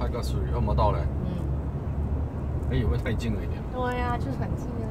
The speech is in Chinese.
开个水，有没到嘞？嗯，哎，有没有太近了一点？对呀、就是很近啊。